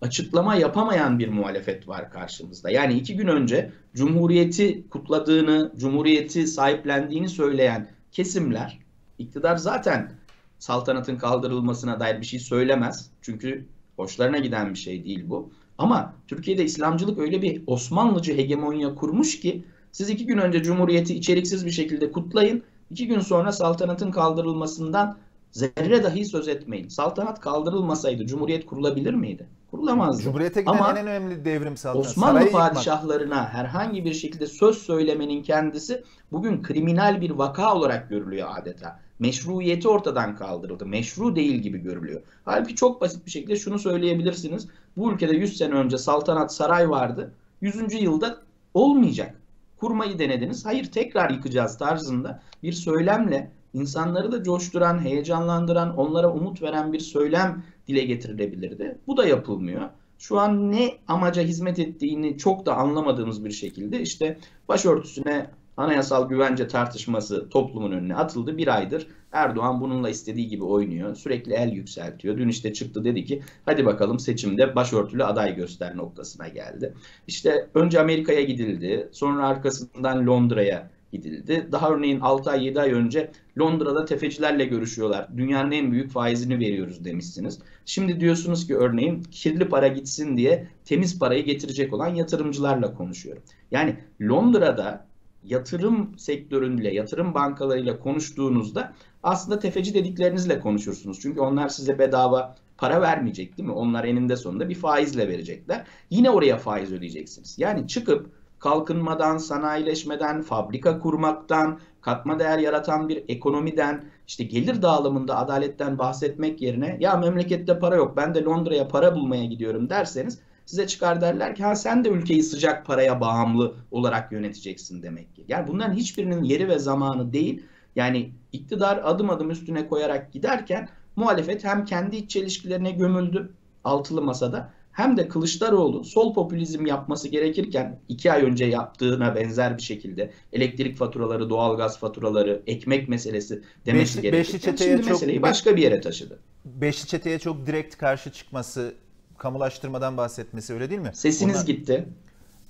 açıklama yapamayan bir muhalefet var karşımızda. Yani iki gün önce Cumhuriyeti kutladığını, Cumhuriyeti sahiplendiğini söyleyen kesimler, iktidar zaten saltanatın kaldırılmasına dair bir şey söylemez. Çünkü hoşlarına giden bir şey değil bu. Ama Türkiye'de İslamcılık öyle bir Osmanlıcı hegemonya kurmuş ki siz iki gün önce Cumhuriyeti içeriksiz bir şekilde kutlayın. iki gün sonra saltanatın kaldırılmasından zerre dahi söz etmeyin. Saltanat kaldırılmasaydı Cumhuriyet kurulabilir miydi? Kurulamazdı. Cumhuriyete giden Ama en önemli devrim saltanat. Osmanlı Sarayı yıkmak. padişahlarına herhangi bir şekilde söz söylemenin kendisi bugün kriminal bir vaka olarak görülüyor adeta. Meşruiyeti ortadan kaldırıldı. Meşru değil gibi görülüyor. Halbuki çok basit bir şekilde şunu söyleyebilirsiniz. Bu ülkede 100 sene önce saltanat saray vardı. 100. yılda olmayacak. Kurmayı denediniz. Hayır tekrar yıkacağız tarzında bir söylemle insanları da coşturan, heyecanlandıran, onlara umut veren bir söylem dile getirilebilirdi. Bu da yapılmıyor. Şu an ne amaca hizmet ettiğini çok da anlamadığımız bir şekilde işte başörtüsüne anayasal güvence tartışması toplumun önüne atıldı. Bir aydır Erdoğan bununla istediği gibi oynuyor. Sürekli el yükseltiyor. Dün işte çıktı dedi ki hadi bakalım seçimde başörtülü aday göster noktasına geldi. İşte önce Amerika'ya gidildi. Sonra arkasından Londra'ya gidildi. Daha örneğin 6 ay 7 ay önce Londra'da tefecilerle görüşüyorlar. Dünyanın en büyük faizini veriyoruz demişsiniz. Şimdi diyorsunuz ki örneğin kirli para gitsin diye temiz parayı getirecek olan yatırımcılarla konuşuyorum. Yani Londra'da yatırım sektöründe, yatırım bankalarıyla konuştuğunuzda aslında tefeci dediklerinizle konuşursunuz. Çünkü onlar size bedava para vermeyecek değil mi? Onlar eninde sonunda bir faizle verecekler. Yine oraya faiz ödeyeceksiniz. Yani çıkıp kalkınmadan, sanayileşmeden, fabrika kurmaktan, katma değer yaratan bir ekonomiden, işte gelir dağılımında adaletten bahsetmek yerine ya memlekette para yok ben de Londra'ya para bulmaya gidiyorum derseniz size çıkar derler ki ha sen de ülkeyi sıcak paraya bağımlı olarak yöneteceksin demek ki. Yani bunların hiçbirinin yeri ve zamanı değil. Yani iktidar adım adım üstüne koyarak giderken muhalefet hem kendi iç çelişkilerine gömüldü altılı masada hem de Kılıçdaroğlu sol popülizm yapması gerekirken iki ay önce yaptığına benzer bir şekilde elektrik faturaları, doğalgaz faturaları, ekmek meselesi demesi Beşli- gerekirken Beşli çeteye şimdi çok- meseleyi başka bir yere taşıdı. Beşli çeteye çok direkt karşı çıkması, kamulaştırmadan bahsetmesi öyle değil mi? Sesiniz Bunlar- gitti.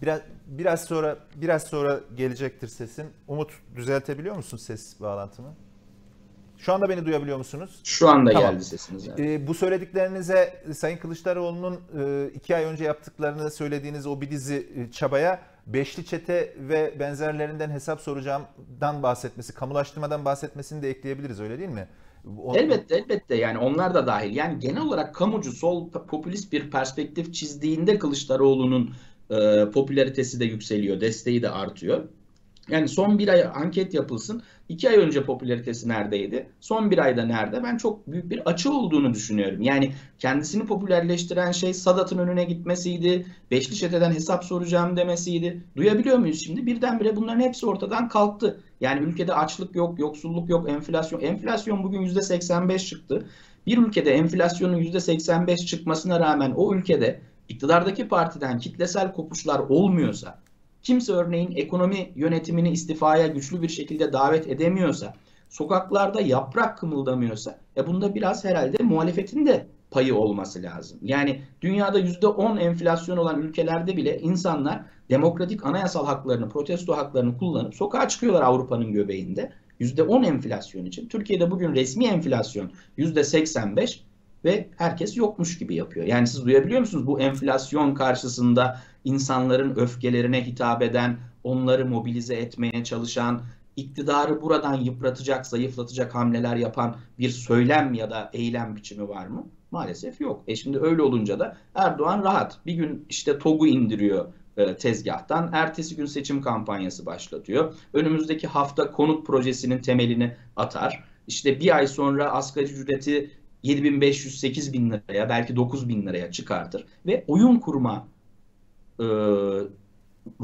Biraz biraz sonra biraz sonra gelecektir sesin. Umut düzeltebiliyor musun ses bağlantımı? Şu anda beni duyabiliyor musunuz? Şu anda Tamam. geldi sesiniz. yani. Ee, bu söylediklerinize Sayın Kılıçdaroğlu'nun e, iki ay önce yaptıklarını söylediğiniz o bir dizi e, çabaya Beşli Çete ve benzerlerinden hesap soracağımdan bahsetmesi, kamulaştırmadan bahsetmesini de ekleyebiliriz öyle değil mi? O- Elbette elbette yani onlar da dahil. Yani genel olarak kamucu sol popülist bir perspektif çizdiğinde Kılıçdaroğlu'nun e, popülaritesi de yükseliyor, desteği de artıyor. Yani son bir ay anket yapılsın. iki ay önce popülaritesi neredeydi? Son bir ayda nerede? Ben çok büyük bir açı olduğunu düşünüyorum. Yani kendisini popülerleştiren şey Sadat'ın önüne gitmesiydi. Beşli çeteden hesap soracağım demesiydi. Duyabiliyor muyuz şimdi? Birdenbire bunların hepsi ortadan kalktı. Yani ülkede açlık yok, yoksulluk yok, enflasyon. Enflasyon bugün %85 çıktı. Bir ülkede enflasyonun %85 çıkmasına rağmen o ülkede iktidardaki partiden kitlesel kopuşlar olmuyorsa, kimse örneğin ekonomi yönetimini istifaya güçlü bir şekilde davet edemiyorsa, sokaklarda yaprak kımıldamıyorsa, e bunda biraz herhalde muhalefetin de payı olması lazım. Yani dünyada %10 enflasyon olan ülkelerde bile insanlar demokratik anayasal haklarını, protesto haklarını kullanıp sokağa çıkıyorlar Avrupa'nın göbeğinde. %10 enflasyon için. Türkiye'de bugün resmi enflasyon %85 ve herkes yokmuş gibi yapıyor. Yani siz duyabiliyor musunuz bu enflasyon karşısında insanların öfkelerine hitap eden, onları mobilize etmeye çalışan, iktidarı buradan yıpratacak, zayıflatacak hamleler yapan bir söylem ya da eylem biçimi var mı? Maalesef yok. E şimdi öyle olunca da Erdoğan rahat. Bir gün işte TOG'u indiriyor e, tezgahtan. Ertesi gün seçim kampanyası başlatıyor. Önümüzdeki hafta konut projesinin temelini atar. İşte bir ay sonra asgari ücreti 7500 bin liraya belki 9 bin liraya çıkartır ve oyun kurma e,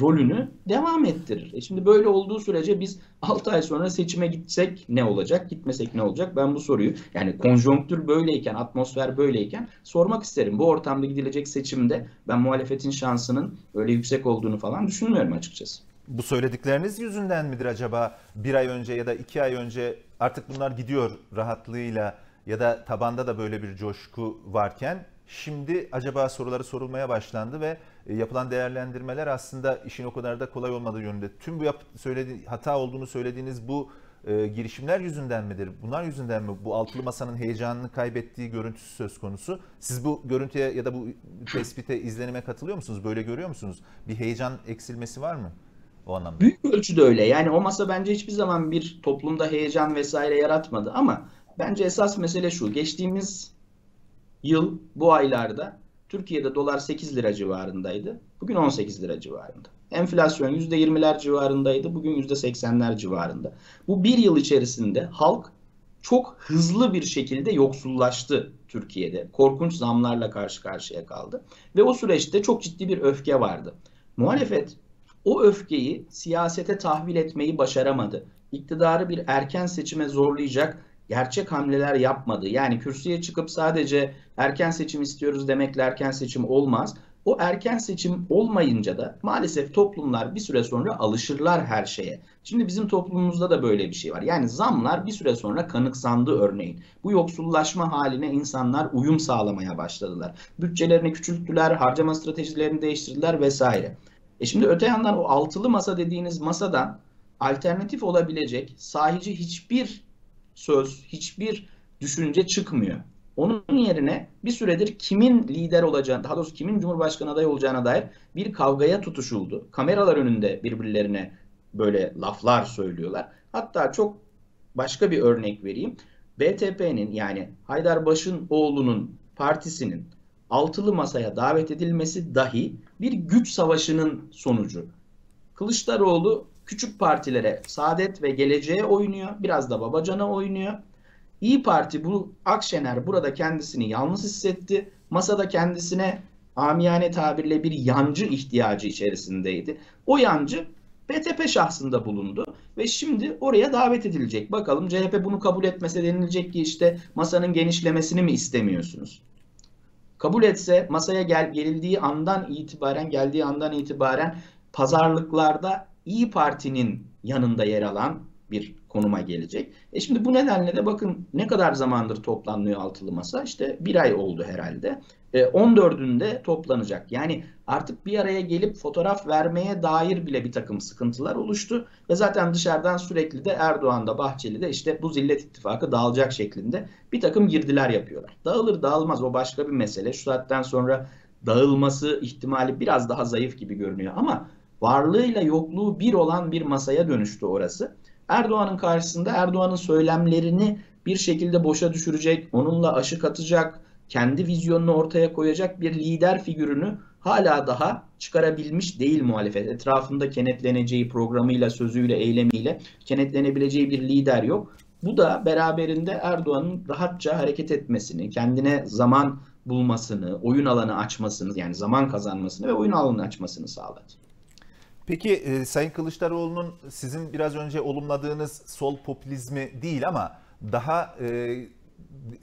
rolünü devam ettirir. E şimdi böyle olduğu sürece biz 6 ay sonra seçime gitsek ne olacak, gitmesek ne olacak? Ben bu soruyu yani konjonktür böyleyken, atmosfer böyleyken sormak isterim. Bu ortamda gidilecek seçimde ben muhalefetin şansının öyle yüksek olduğunu falan düşünmüyorum açıkçası. Bu söyledikleriniz yüzünden midir acaba bir ay önce ya da iki ay önce artık bunlar gidiyor rahatlığıyla ya da tabanda da böyle bir coşku varken şimdi acaba soruları sorulmaya başlandı ve e, yapılan değerlendirmeler aslında işin o kadar da kolay olmadığı yönünde. Tüm bu yap söyledi hata olduğunu söylediğiniz bu e, girişimler yüzünden midir? Bunlar yüzünden mi bu altılı masanın heyecanını kaybettiği görüntüsü söz konusu? Siz bu görüntüye ya da bu tespite, izlenime katılıyor musunuz? Böyle görüyor musunuz? Bir heyecan eksilmesi var mı? O anlamda. Büyük ölçüde öyle. Yani o masa bence hiçbir zaman bir toplumda heyecan vesaire yaratmadı ama bence esas mesele şu. Geçtiğimiz yıl bu aylarda Türkiye'de dolar 8 lira civarındaydı. Bugün 18 lira civarında. Enflasyon %20'ler civarındaydı. Bugün %80'ler civarında. Bu bir yıl içerisinde halk çok hızlı bir şekilde yoksullaştı Türkiye'de. Korkunç zamlarla karşı karşıya kaldı. Ve o süreçte çok ciddi bir öfke vardı. Muhalefet o öfkeyi siyasete tahvil etmeyi başaramadı. İktidarı bir erken seçime zorlayacak gerçek hamleler yapmadı. Yani kürsüye çıkıp sadece erken seçim istiyoruz demekle erken seçim olmaz. O erken seçim olmayınca da maalesef toplumlar bir süre sonra alışırlar her şeye. Şimdi bizim toplumumuzda da böyle bir şey var. Yani zamlar bir süre sonra kanıksandı örneğin. Bu yoksullaşma haline insanlar uyum sağlamaya başladılar. Bütçelerini küçülttüler, harcama stratejilerini değiştirdiler vesaire. E şimdi öte yandan o altılı masa dediğiniz masadan alternatif olabilecek sahici hiçbir söz, hiçbir düşünce çıkmıyor. Onun yerine bir süredir kimin lider olacağını, daha doğrusu kimin cumhurbaşkanı adayı olacağına dair bir kavgaya tutuşuldu. Kameralar önünde birbirlerine böyle laflar söylüyorlar. Hatta çok başka bir örnek vereyim. BTP'nin yani Haydarbaş'ın oğlunun partisinin altılı masaya davet edilmesi dahi bir güç savaşının sonucu. Kılıçdaroğlu küçük partilere Saadet ve Geleceğe oynuyor. Biraz da Babacan'a oynuyor. İyi Parti bu Akşener burada kendisini yalnız hissetti. Masada kendisine amiyane tabirle bir yancı ihtiyacı içerisindeydi. O yancı BTP şahsında bulundu ve şimdi oraya davet edilecek. Bakalım CHP bunu kabul etmese denilecek ki işte masanın genişlemesini mi istemiyorsunuz? Kabul etse masaya gel gelildiği andan itibaren geldiği andan itibaren pazarlıklarda İyi Parti'nin yanında yer alan bir konuma gelecek. E şimdi bu nedenle de bakın ne kadar zamandır toplanmıyor altılı masa? İşte bir ay oldu herhalde. E 14'ünde toplanacak. Yani artık bir araya gelip fotoğraf vermeye dair bile bir takım sıkıntılar oluştu. Ve zaten dışarıdan sürekli de Erdoğan da Bahçeli de işte bu zillet ittifakı dağılacak şeklinde bir takım girdiler yapıyorlar. Dağılır dağılmaz o başka bir mesele. Şu saatten sonra dağılması ihtimali biraz daha zayıf gibi görünüyor. Ama varlığıyla yokluğu bir olan bir masaya dönüştü orası. Erdoğan'ın karşısında Erdoğan'ın söylemlerini bir şekilde boşa düşürecek, onunla aşık atacak, kendi vizyonunu ortaya koyacak bir lider figürünü hala daha çıkarabilmiş değil muhalefet. Etrafında kenetleneceği programıyla, sözüyle, eylemiyle kenetlenebileceği bir lider yok. Bu da beraberinde Erdoğan'ın rahatça hareket etmesini, kendine zaman bulmasını, oyun alanı açmasını yani zaman kazanmasını ve oyun alanı açmasını sağladı. Peki e, Sayın Kılıçdaroğlu'nun sizin biraz önce olumladığınız sol popülizmi değil ama daha e,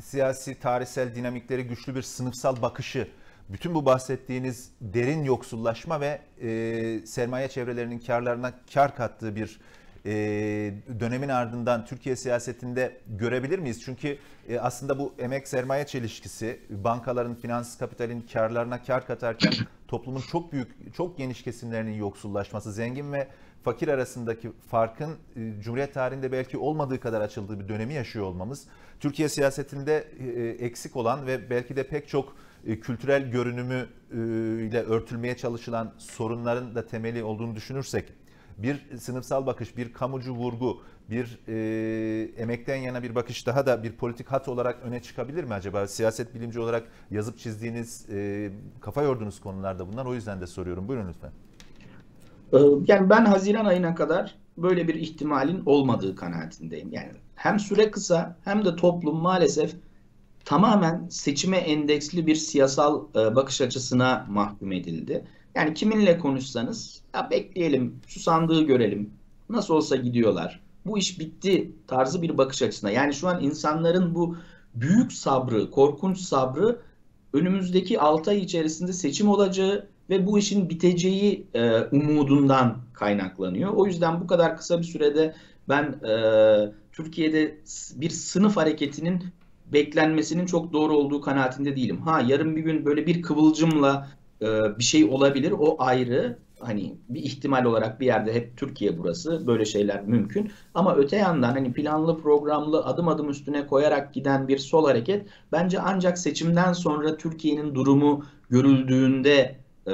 siyasi tarihsel dinamikleri güçlü bir sınıfsal bakışı, bütün bu bahsettiğiniz derin yoksullaşma ve e, sermaye çevrelerinin karlarına kar kattığı bir e, dönemin ardından Türkiye siyasetinde görebilir miyiz? Çünkü e, aslında bu emek sermaye çelişkisi, bankaların, finans kapitalin karlarına kar katarken toplumun çok büyük, çok geniş kesimlerinin yoksullaşması, zengin ve fakir arasındaki farkın e, Cumhuriyet tarihinde belki olmadığı kadar açıldığı bir dönemi yaşıyor olmamız, Türkiye siyasetinde e, eksik olan ve belki de pek çok e, kültürel görünümü ile örtülmeye çalışılan sorunların da temeli olduğunu düşünürsek, bir sınıfsal bakış, bir kamucu vurgu, bir e, emekten yana bir bakış daha da bir politik hat olarak öne çıkabilir mi acaba? Siyaset bilimci olarak yazıp çizdiğiniz, e, kafa yorduğunuz konularda bunlar. O yüzden de soruyorum. Buyurun lütfen. Ee, yani ben Haziran ayına kadar böyle bir ihtimalin olmadığı kanaatindeyim. Yani hem süre kısa hem de toplum maalesef tamamen seçime endeksli bir siyasal e, bakış açısına mahkum edildi. Yani kiminle konuşsanız ya bekleyelim, şu sandığı görelim, nasıl olsa gidiyorlar. Bu iş bitti tarzı bir bakış açısına. Yani şu an insanların bu büyük sabrı, korkunç sabrı önümüzdeki 6 ay içerisinde seçim olacağı ve bu işin biteceği e, umudundan kaynaklanıyor. O yüzden bu kadar kısa bir sürede ben e, Türkiye'de bir sınıf hareketinin beklenmesinin çok doğru olduğu kanaatinde değilim. Ha yarın bir gün böyle bir kıvılcımla e, bir şey olabilir o ayrı. Hani bir ihtimal olarak bir yerde hep Türkiye burası böyle şeyler mümkün. Ama öte yandan hani planlı programlı adım adım üstüne koyarak giden bir sol hareket bence ancak seçimden sonra Türkiye'nin durumu görüldüğünde e,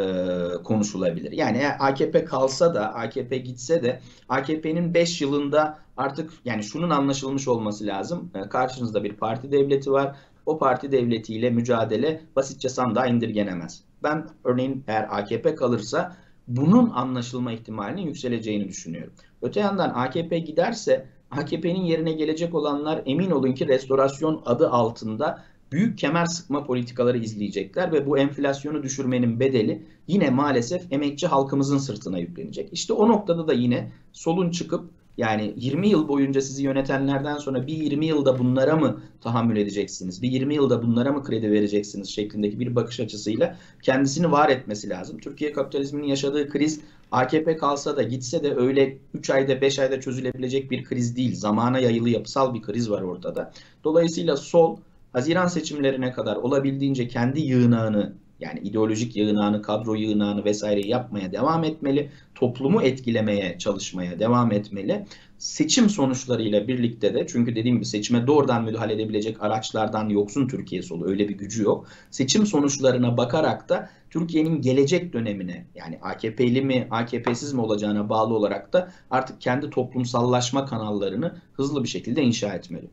konuşulabilir. Yani AKP kalsa da AKP gitse de AKP'nin 5 yılında artık yani şunun anlaşılmış olması lazım. E, karşınızda bir parti devleti var. O parti devletiyle mücadele basitçe sandığa indirgenemez. Ben örneğin eğer AKP kalırsa bunun anlaşılma ihtimalinin yükseleceğini düşünüyorum. Öte yandan AKP giderse AKP'nin yerine gelecek olanlar emin olun ki restorasyon adı altında büyük kemer sıkma politikaları izleyecekler ve bu enflasyonu düşürmenin bedeli yine maalesef emekçi halkımızın sırtına yüklenecek. İşte o noktada da yine solun çıkıp yani 20 yıl boyunca sizi yönetenlerden sonra bir 20 yılda bunlara mı tahammül edeceksiniz? Bir 20 yılda bunlara mı kredi vereceksiniz şeklindeki bir bakış açısıyla kendisini var etmesi lazım. Türkiye kapitalizminin yaşadığı kriz AKP kalsa da gitse de öyle 3 ayda 5 ayda çözülebilecek bir kriz değil. Zamana yayılı yapısal bir kriz var ortada. Dolayısıyla sol Haziran seçimlerine kadar olabildiğince kendi yığınağını yani ideolojik yığınağını, kadro yığınağını vesaire yapmaya devam etmeli. Toplumu etkilemeye çalışmaya devam etmeli. Seçim sonuçlarıyla birlikte de çünkü dediğim gibi seçime doğrudan müdahale edebilecek araçlardan yoksun Türkiye solu öyle bir gücü yok. Seçim sonuçlarına bakarak da Türkiye'nin gelecek dönemine yani AKP'li mi AKP'siz mi olacağına bağlı olarak da artık kendi toplumsallaşma kanallarını hızlı bir şekilde inşa etmeli.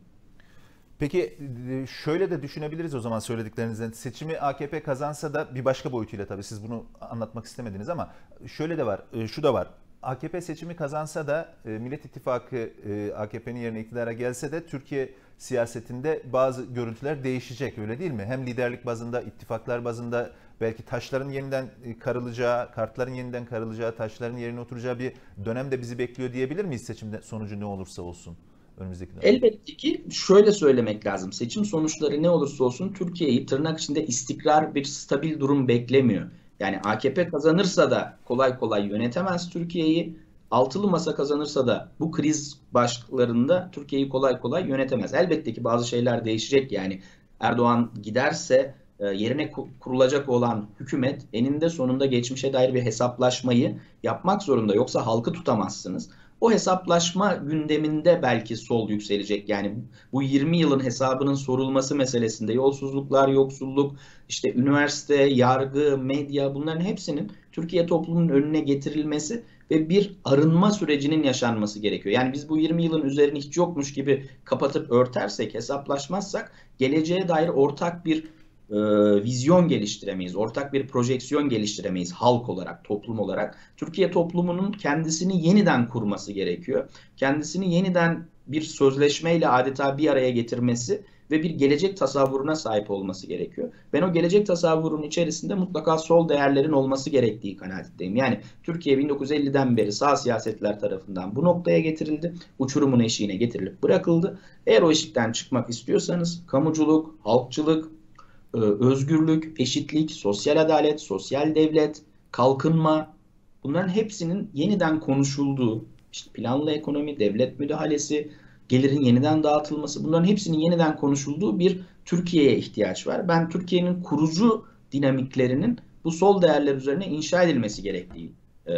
Peki e, şöyle de düşünebiliriz o zaman söylediklerinizden. Seçimi AKP kazansa da bir başka boyutuyla tabii siz bunu anlatmak istemediniz ama şöyle de var, e, şu da var. AKP seçimi kazansa da e, Millet İttifakı AKP'nin yerine iktidara gelse de Türkiye siyasetinde bazı görüntüler değişecek öyle değil mi? Hem liderlik bazında, ittifaklar bazında belki taşların yeniden karılacağı, kartların yeniden karılacağı, taşların yerine oturacağı bir dönem de bizi bekliyor diyebilir miyiz seçimde sonucu ne olursa olsun? Önümüzdeki dönem? Elbette ki şöyle söylemek lazım. Seçim sonuçları ne olursa olsun Türkiye'yi tırnak içinde istikrar bir stabil durum beklemiyor. Yani AKP kazanırsa da kolay kolay yönetemez Türkiye'yi. Altılı masa kazanırsa da bu kriz başlarında Türkiye'yi kolay kolay yönetemez. Elbette ki bazı şeyler değişecek. Yani Erdoğan giderse e, yerine kurulacak olan hükümet eninde sonunda geçmişe dair bir hesaplaşmayı yapmak zorunda. Yoksa halkı tutamazsınız o hesaplaşma gündeminde belki sol yükselecek. Yani bu 20 yılın hesabının sorulması meselesinde yolsuzluklar, yoksulluk, işte üniversite, yargı, medya bunların hepsinin Türkiye toplumunun önüne getirilmesi ve bir arınma sürecinin yaşanması gerekiyor. Yani biz bu 20 yılın üzerini hiç yokmuş gibi kapatıp örtersek, hesaplaşmazsak geleceğe dair ortak bir e, vizyon geliştiremeyiz, ortak bir projeksiyon geliştiremeyiz halk olarak, toplum olarak. Türkiye toplumunun kendisini yeniden kurması gerekiyor. Kendisini yeniden bir sözleşmeyle adeta bir araya getirmesi ve bir gelecek tasavvuruna sahip olması gerekiyor. Ben o gelecek tasavvurun içerisinde mutlaka sol değerlerin olması gerektiği kanaatindeyim. Yani Türkiye 1950'den beri sağ siyasetler tarafından bu noktaya getirildi. Uçurumun eşiğine getirilip bırakıldı. Eğer o eşikten çıkmak istiyorsanız kamuculuk, halkçılık, özgürlük, eşitlik, sosyal adalet, sosyal devlet, kalkınma bunların hepsinin yeniden konuşulduğu, işte planlı ekonomi, devlet müdahalesi, gelirin yeniden dağıtılması bunların hepsinin yeniden konuşulduğu bir Türkiye'ye ihtiyaç var. Ben Türkiye'nin kurucu dinamiklerinin bu sol değerler üzerine inşa edilmesi gerektiği e,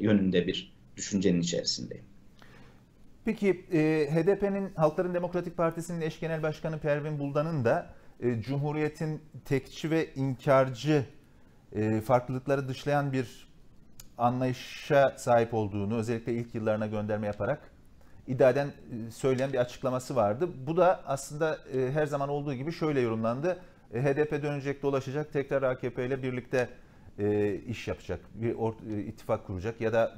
yönünde bir düşüncenin içerisindeyim. Peki e, HDP'nin Halkların Demokratik Partisi'nin eş genel başkanı Pervin Buldan'ın da e, Cumhuriyet'in tekçi ve inkarcı e, farklılıkları dışlayan bir anlayışa sahip olduğunu özellikle ilk yıllarına gönderme yaparak iddiaden e, söyleyen bir açıklaması vardı. Bu da aslında e, her zaman olduğu gibi şöyle yorumlandı. E, HDP dönecek dolaşacak tekrar AKP ile birlikte e, iş yapacak, bir or, e, ittifak kuracak ya da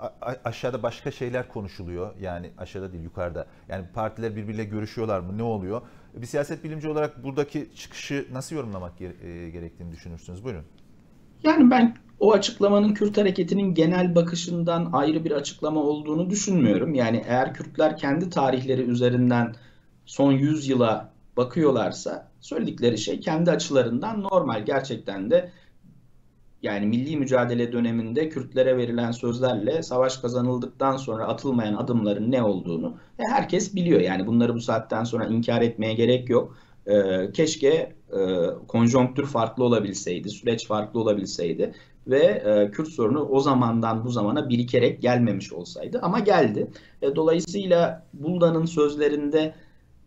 a, aşağıda başka şeyler konuşuluyor. Yani aşağıda değil yukarıda. Yani partiler birbiriyle görüşüyorlar mı? Ne oluyor? Bir siyaset bilimci olarak buradaki çıkışı nasıl yorumlamak gerektiğini düşünürsünüz? Buyurun. Yani ben o açıklamanın Kürt hareketinin genel bakışından ayrı bir açıklama olduğunu düşünmüyorum. Yani eğer Kürtler kendi tarihleri üzerinden son 100 yıla bakıyorlarsa söyledikleri şey kendi açılarından normal. Gerçekten de yani milli mücadele döneminde Kürtlere verilen sözlerle savaş kazanıldıktan sonra atılmayan adımların ne olduğunu herkes biliyor. Yani bunları bu saatten sonra inkar etmeye gerek yok. Ee, keşke e, konjonktür farklı olabilseydi, süreç farklı olabilseydi ve e, Kürt sorunu o zamandan bu zamana birikerek gelmemiş olsaydı ama geldi. E, dolayısıyla Bulda'nın sözlerinde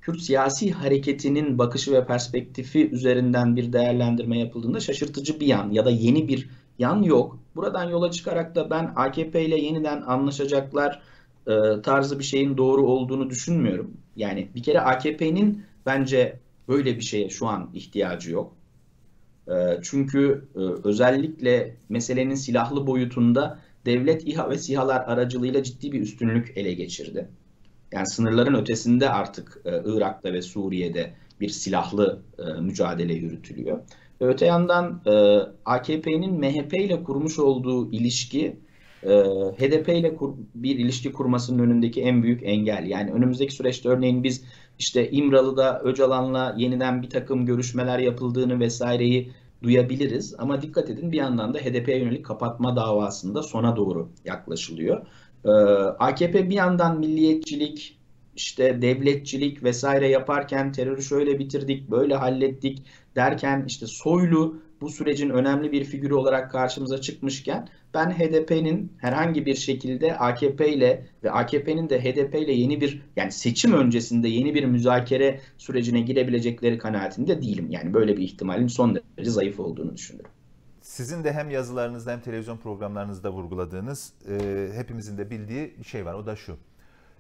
Kürt siyasi hareketinin bakışı ve perspektifi üzerinden bir değerlendirme yapıldığında şaşırtıcı bir yan ya da yeni bir yan yok. Buradan yola çıkarak da ben AKP ile yeniden anlaşacaklar e, tarzı bir şeyin doğru olduğunu düşünmüyorum. Yani bir kere AKP'nin bence böyle bir şeye şu an ihtiyacı yok. E, çünkü e, özellikle meselenin silahlı boyutunda devlet İHA ve SİHA'lar aracılığıyla ciddi bir üstünlük ele geçirdi. Yani sınırların ötesinde artık e, Irak'ta ve Suriye'de bir silahlı e, mücadele yürütülüyor. Öte yandan e, AKP'nin MHP ile kurmuş olduğu ilişki HDP ile bir ilişki kurmasının önündeki en büyük engel. Yani önümüzdeki süreçte örneğin biz işte İmralı'da Öcalan'la yeniden bir takım görüşmeler yapıldığını vesaireyi duyabiliriz. Ama dikkat edin bir yandan da HDP'ye yönelik kapatma davasında sona doğru yaklaşılıyor. Ee, AKP bir yandan milliyetçilik, işte devletçilik vesaire yaparken terörü şöyle bitirdik, böyle hallettik derken işte Soylu bu sürecin önemli bir figürü olarak karşımıza çıkmışken ben HDP'nin herhangi bir şekilde AKP ile ve AKP'nin de HDP ile yeni bir yani seçim öncesinde yeni bir müzakere sürecine girebilecekleri kanaatinde değilim. Yani böyle bir ihtimalin son derece zayıf olduğunu düşünüyorum. Sizin de hem yazılarınızda hem televizyon programlarınızda vurguladığınız e, hepimizin de bildiği bir şey var. O da şu.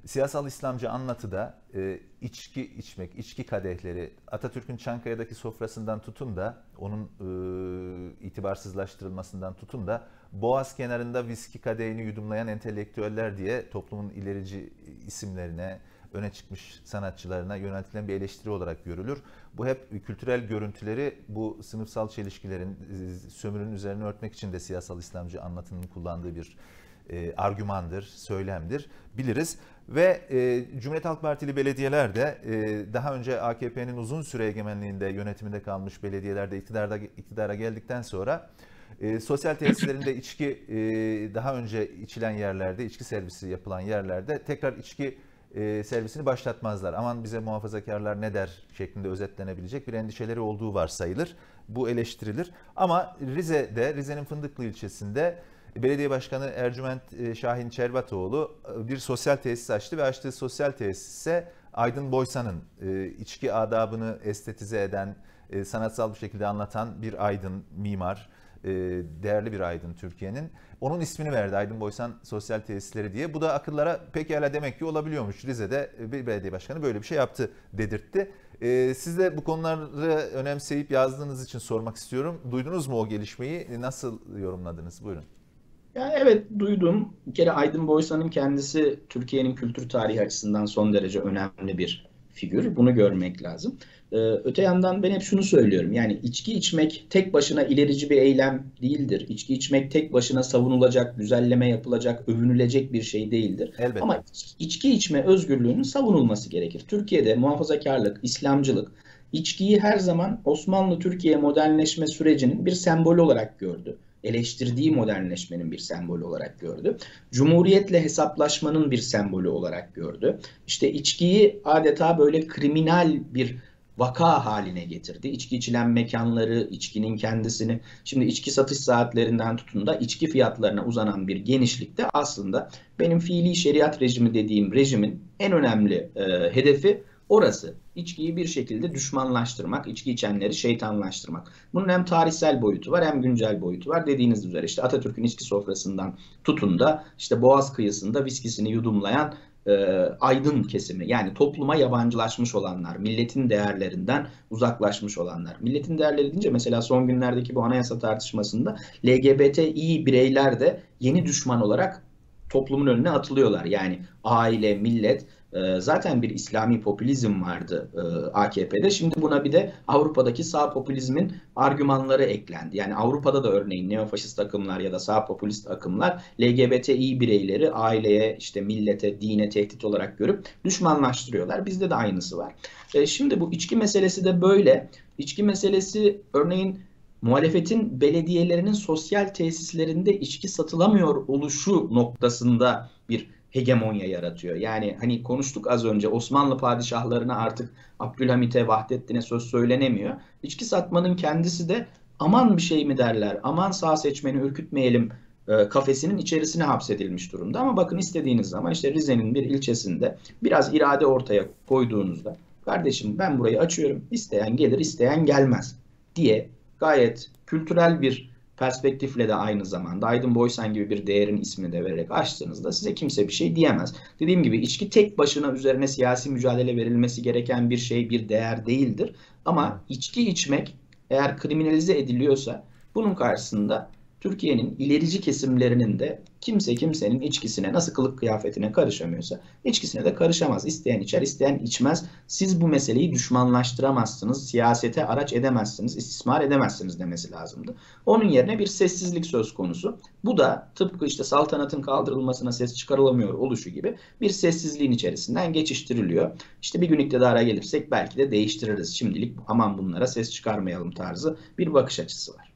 Siyasal İslamcı anlatıda e, içki içmek, içki kadehleri, Atatürk'ün Çankaya'daki sofrasından tutun da onun e, itibarsızlaştırılmasından tutun da Boğaz kenarında viski kadehini yudumlayan entelektüeller diye toplumun ilerici isimlerine, öne çıkmış sanatçılarına yöneltilen bir eleştiri olarak görülür. Bu hep kültürel görüntüleri bu sınıfsal çelişkilerin, sömürünün üzerine örtmek için de siyasal İslamcı anlatının kullandığı bir e, argümandır, söylemdir biliriz. Ve e, Cumhuriyet Halk Partili belediyeler de e, daha önce AKP'nin uzun süre egemenliğinde yönetiminde kalmış belediyelerde iktidarda iktidara geldikten sonra e, sosyal tesislerinde içki e, daha önce içilen yerlerde, içki servisi yapılan yerlerde tekrar içki e, servisini başlatmazlar. Aman bize muhafazakarlar ne der şeklinde özetlenebilecek bir endişeleri olduğu varsayılır. Bu eleştirilir. Ama Rize'de, Rize'nin Fındıklı ilçesinde Belediye Başkanı Ercüment e, Şahin Çerbatoğlu e, bir sosyal tesis açtı ve açtığı sosyal tesise Aydın Boysan'ın e, içki adabını estetize eden, sanatsal bir şekilde anlatan bir aydın, mimar, değerli bir aydın Türkiye'nin. Onun ismini verdi Aydın Boysan Sosyal Tesisleri diye. Bu da akıllara pekala demek ki olabiliyormuş. Rize'de bir belediye başkanı böyle bir şey yaptı dedirtti. Siz de bu konuları önemseyip yazdığınız için sormak istiyorum. Duydunuz mu o gelişmeyi? Nasıl yorumladınız? Buyurun. Ya evet duydum. Bir kere Aydın Boysan'ın kendisi Türkiye'nin kültür tarihi açısından son derece önemli bir figür. Bunu görmek lazım. Ee, öte yandan ben hep şunu söylüyorum. Yani içki içmek tek başına ilerici bir eylem değildir. İçki içmek tek başına savunulacak, güzelleme yapılacak, övünülecek bir şey değildir. Elbette. Ama içki içme özgürlüğünün savunulması gerekir. Türkiye'de muhafazakarlık, İslamcılık, içkiyi her zaman Osmanlı Türkiye modernleşme sürecinin bir sembolü olarak gördü eleştirdiği modernleşmenin bir sembolü olarak gördü. Cumhuriyetle hesaplaşmanın bir sembolü olarak gördü. İşte içkiyi adeta böyle kriminal bir vaka haline getirdi. İçki içilen mekanları, içkinin kendisini, şimdi içki satış saatlerinden tutun da içki fiyatlarına uzanan bir genişlikte aslında benim fiili şeriat rejimi dediğim rejimin en önemli e, hedefi Orası içkiyi bir şekilde düşmanlaştırmak, içki içenleri şeytanlaştırmak. Bunun hem tarihsel boyutu var hem güncel boyutu var. Dediğiniz üzere işte Atatürk'ün içki sofrasından tutun da işte Boğaz kıyısında viskisini yudumlayan e, aydın kesimi yani topluma yabancılaşmış olanlar, milletin değerlerinden uzaklaşmış olanlar. Milletin değerleri deyince mesela son günlerdeki bu anayasa tartışmasında LGBTİ bireyler de yeni düşman olarak toplumun önüne atılıyorlar. Yani aile, millet zaten bir İslami popülizm vardı e, AKP'de. Şimdi buna bir de Avrupa'daki sağ popülizmin argümanları eklendi. Yani Avrupa'da da örneğin neofaşist akımlar ya da sağ popülist akımlar LGBTİ bireyleri aileye, işte millete, dine tehdit olarak görüp düşmanlaştırıyorlar. Bizde de aynısı var. E, şimdi bu içki meselesi de böyle. İçki meselesi örneğin muhalefetin belediyelerinin sosyal tesislerinde içki satılamıyor oluşu noktasında bir hegemonya yaratıyor. Yani hani konuştuk az önce Osmanlı padişahlarına artık Abdülhamit'e, Vahdettin'e söz söylenemiyor. İçki satmanın kendisi de aman bir şey mi derler, aman sağ seçmeni ürkütmeyelim e, kafesinin içerisine hapsedilmiş durumda. Ama bakın istediğiniz zaman işte Rize'nin bir ilçesinde biraz irade ortaya koyduğunuzda kardeşim ben burayı açıyorum, isteyen gelir, isteyen gelmez diye gayet kültürel bir perspektifle de aynı zamanda Aydın Boysan gibi bir değerin ismini de vererek açtığınızda size kimse bir şey diyemez. Dediğim gibi içki tek başına üzerine siyasi mücadele verilmesi gereken bir şey, bir değer değildir. Ama içki içmek eğer kriminalize ediliyorsa bunun karşısında Türkiye'nin ilerici kesimlerinin de kimse kimsenin içkisine nasıl kılık kıyafetine karışamıyorsa içkisine de karışamaz. İsteyen içer, isteyen içmez. Siz bu meseleyi düşmanlaştıramazsınız, siyasete araç edemezsiniz, istismar edemezsiniz demesi lazımdı. Onun yerine bir sessizlik söz konusu. Bu da tıpkı işte saltanatın kaldırılmasına ses çıkarılamıyor oluşu gibi bir sessizliğin içerisinden geçiştiriliyor. İşte bir gün iktidara gelirsek belki de değiştiririz. Şimdilik aman bunlara ses çıkarmayalım tarzı bir bakış açısı var.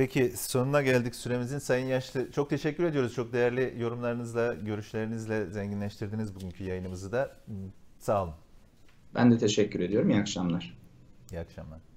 Peki sonuna geldik süremizin. Sayın Yaşlı çok teşekkür ediyoruz. Çok değerli yorumlarınızla, görüşlerinizle zenginleştirdiniz bugünkü yayınımızı da. Sağ olun. Ben de teşekkür ediyorum. İyi akşamlar. İyi akşamlar.